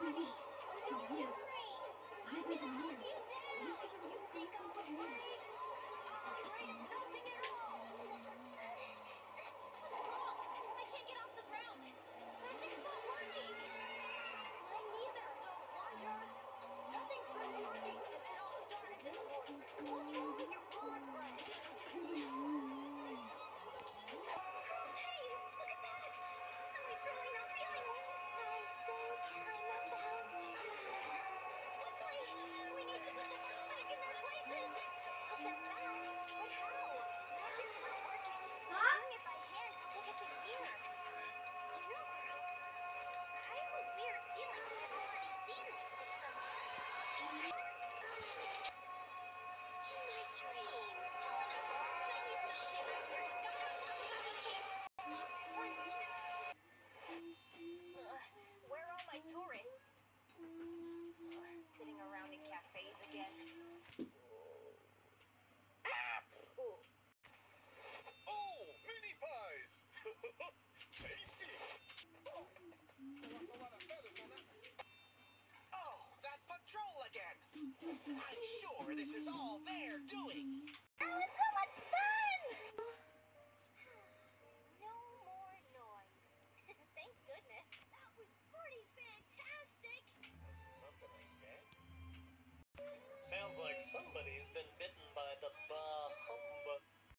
Lily, yes. I think tourists. Sitting around in cafes again. somebody's been bitten